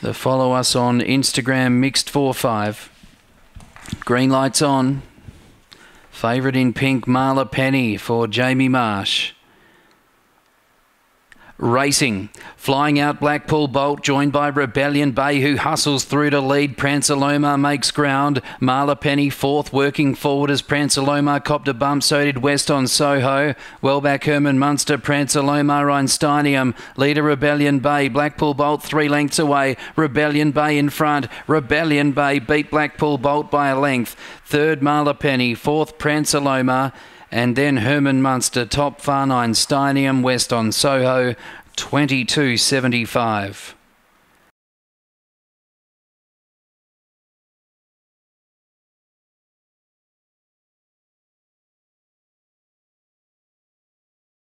The follow us on Instagram, mixed 4 5. Green lights on. Favourite in pink, Marla Penny for Jamie Marsh. Racing. Flying out Blackpool Bolt, joined by Rebellion Bay, who hustles through to lead. Pranceloma makes ground. Marla Penny fourth, working forward as Pranceloma copped a bump. So did West on Soho. Well back Herman Munster, Pranceloma, Einsteinium. Leader Rebellion Bay. Blackpool Bolt three lengths away. Rebellion Bay in front. Rebellion Bay beat Blackpool Bolt by a length. Third, Marla Penny. Fourth, Pranceloma and then Herman Munster, top Farnine, Steinium, West on Soho, 22.75.